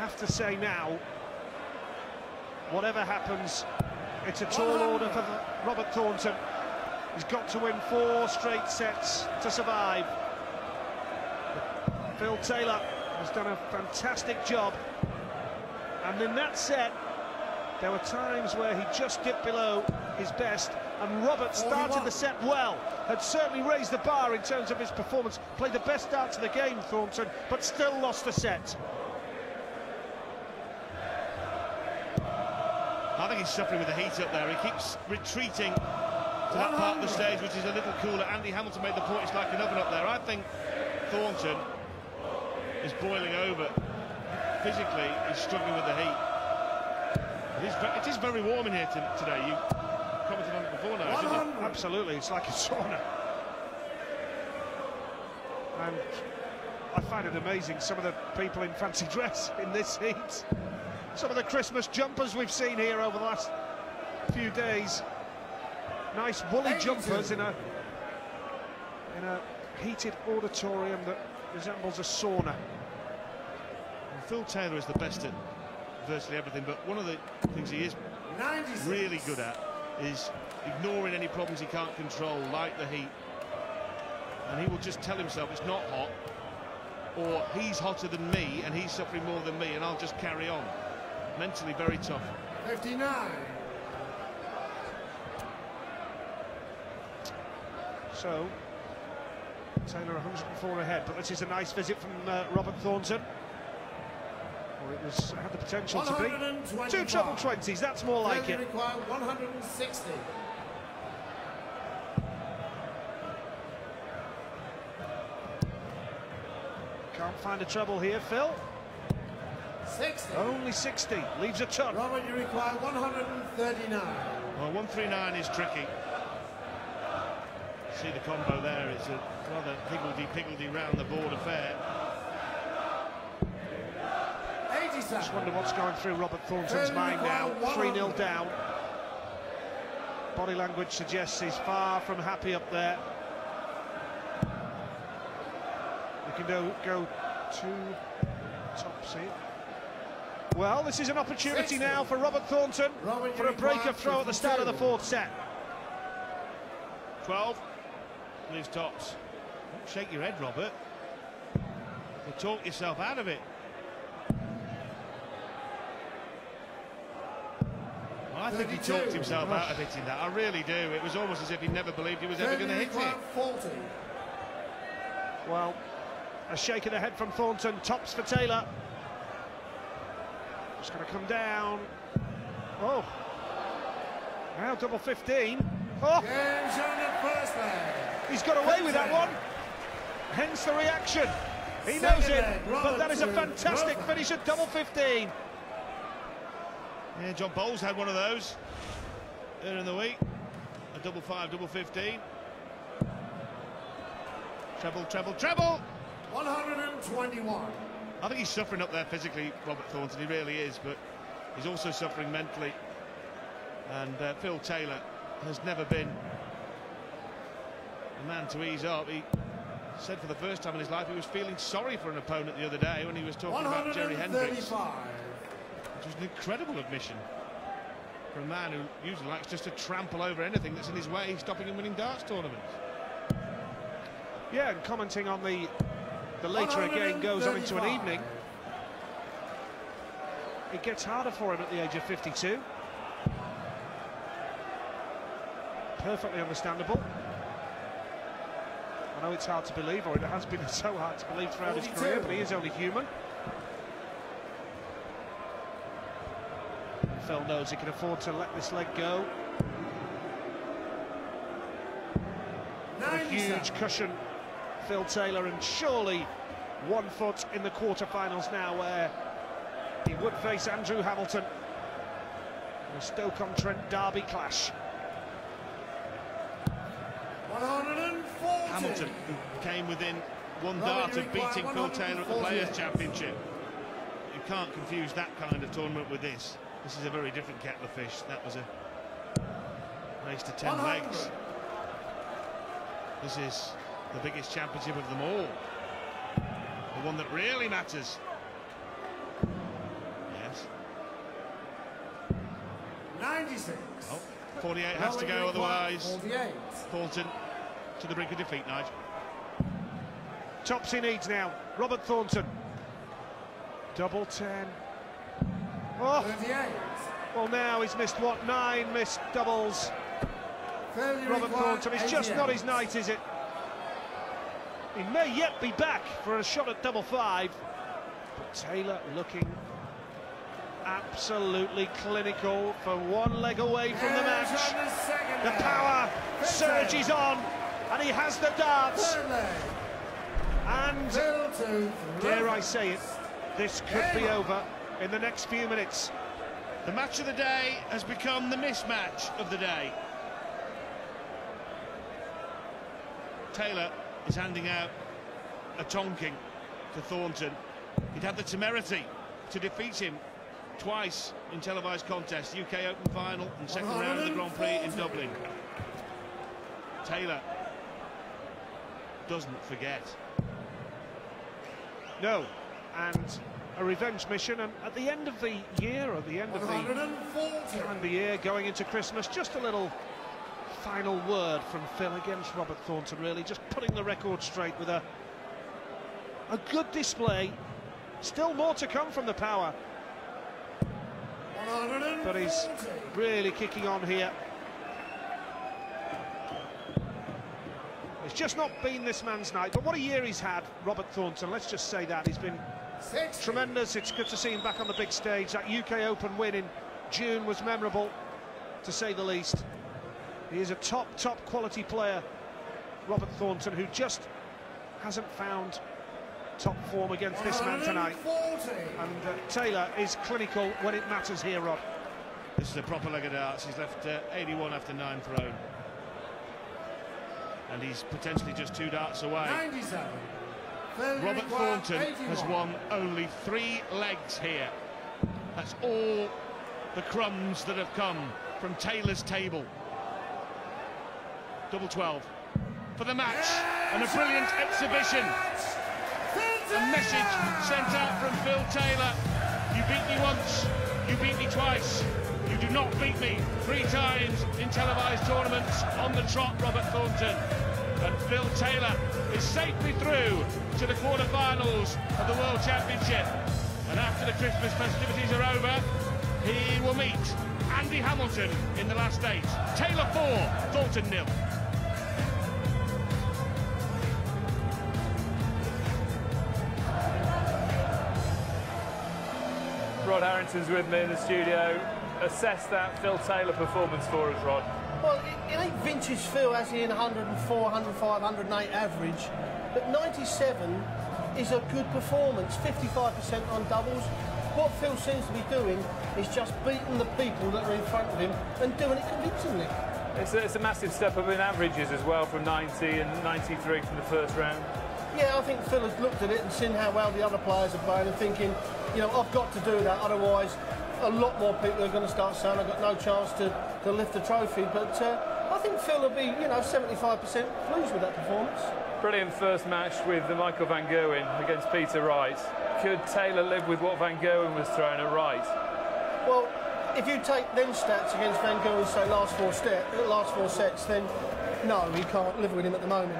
have to say now, whatever happens, it's a tall order for Robert Thornton. He's got to win four straight sets to survive. Phil Taylor has done a fantastic job. And in that set, there were times where he just dipped below his best, and Robert started the set well, had certainly raised the bar in terms of his performance, played the best start to the game, Thornton, but still lost the set. I think he's suffering with the heat up there. He keeps retreating to that part of the stage, which is a little cooler. Andy Hamilton made the point, it's like an oven up there. I think Thornton is boiling over. Physically, he's struggling with the heat. It is, it is very warm in here today. You commented on it before now, didn't you? Absolutely, it's like a sauna. And I find it amazing, some of the people in fancy dress in this heat. Some of the Christmas jumpers we've seen here over the last few days. Nice woolly jumpers in a in a heated auditorium that resembles a sauna. And Phil Taylor is the best at virtually everything, but one of the things he is really good at is ignoring any problems he can't control, like the heat. And he will just tell himself it's not hot, or he's hotter than me and he's suffering more than me, and I'll just carry on. Mentally very tough. 59. So, Taylor 104 ahead, but this is a nice visit from uh, Robert Thornton. Or it was had the potential to be. Two treble 20s, that's more like it. require 160. Can't find a trouble here, Phil. 60. Only 60, leaves a ton. Robert, you require 139. Well, 139 is tricky. See the combo there, it's a rather higgledy-piggledy round the board affair. 87. Just wonder what's going through Robert Thornton's mind now. 3-0 down. Body language suggests he's far from happy up there. We can go, go to tops here. Well, this is an opportunity now for Robert Thornton Robert, for a you break of throw at the start of the fourth set. 12, leaves tops. Don't shake your head, Robert. You'll talk yourself out of it. Well, I think he talked himself out of hitting that. I really do. It was almost as if he never believed he was ever going to hit it. 40. Well, a shake of the head from Thornton, tops for Taylor. Going to come down. Oh. Now double 15. Oh, Game shown at first leg. he's got away with that one. Hence the reaction. He knows it, but that is a fantastic finish at double 15. Yeah, John Bowles had one of those earlier in the week. A double five, double 15. Treble, treble, treble! 121. I think he's suffering up there physically, Robert Thornton, he really is, but he's also suffering mentally. And uh, Phil Taylor has never been a man to ease up. He said for the first time in his life he was feeling sorry for an opponent the other day when he was talking about Jerry Hendriks, which was an incredible admission for a man who usually likes just to trample over anything that's in his way, stopping him winning darts tournaments. Yeah, and commenting on the the later a game goes on into an evening, it gets harder for him at the age of 52. Perfectly understandable. I know it's hard to believe, or it has been so hard to believe throughout his career, but he is only human. Phil knows he can afford to let this leg go. A huge cushion, Phil Taylor, and surely one foot in the quarterfinals now, where he would face Andrew Hamilton in a Stoke-on-Trent derby clash. 140. Hamilton, came within one dart of beating Phil Taylor at the Players' Championship. You can't confuse that kind of tournament with this. This is a very different kettle of fish. That was a race to 10 100. legs. This is the biggest championship of them all. The one that really matters. Yes. 96. Oh, 48 has to go otherwise. 48. Thornton to the brink of defeat, Nigel. Tops he needs now. Robert Thornton. Double 10. Oh. 38. Well, now he's missed, what, nine missed doubles. Robert Thornton. It's just not his night, is it? He may yet be back for a shot at double five. But Taylor looking absolutely clinical for one leg away from the match. the second The leg. power Fifth surges on, and he has the darts. And dare I say it, this could be over in the next few minutes. The match of the day has become the mismatch of the day. Taylor is handing out a tonking to Thornton. He'd had the temerity to defeat him twice in televised contests, UK Open final and second round of the Grand Prix in Dublin. Taylor doesn't forget. No, and a revenge mission. And at the end of the year, or the end of the calendar year, going into Christmas, just a little final word from Phil against Robert Thornton. Really, just putting the record straight with a a good display. Still more to come from the power, but he's really kicking on here. It's just not been this man's night, but what a year he's had, Robert Thornton. Let's just say that he's been 60. tremendous. It's good to see him back on the big stage. That UK Open win in June was memorable, to say the least. He is a top, top quality player, Robert Thornton, who just hasn't found top form against this man tonight. And uh, Taylor is clinical when it matters here, Rod. This is a proper leg of darts. He's left uh, 81 after nine thrown. And he's potentially just two darts away. 97. Robert required, Thornton has won only three legs here. That's all the crumbs that have come from Taylor's table. Double 12 for the match and a brilliant exhibition. A message sent out from Phil Taylor. You beat me once, you beat me twice. You do not beat me three times in televised tournaments on the trot, Robert Thornton. And Phil Taylor is safely through to the quarter-finals of the World Championship. And after the Christmas festivities are over, he will meet Andy Hamilton in the last eight. Taylor 4, Thornton nil. Rod Harrington's with me in the studio. Assess that Phil Taylor performance for us, Rod. Well, it, it ain't vintage Phil as in 104, 105, 108 average, but 97 is a good performance, 55% on doubles. What Phil seems to be doing is just beating the people that are in front of him and doing it convincingly. It's a, it's a massive step up in averages as well from 90 and 93 from the first round. Yeah, I think Phil has looked at it and seen how well the other players are playing and thinking, you know, I've got to do that, otherwise a lot more people are going to start saying I've got no chance to, to lift the trophy. But uh, I think Phil will be, you know, 75% pleased with that performance. Brilliant first match with the Michael Van Gerwen against Peter Wright. Could Taylor live with what Van Gerwen was throwing at Wright? Well, if you take them stats against Van and say last four step, last four sets, then no, he can't live with him at the moment.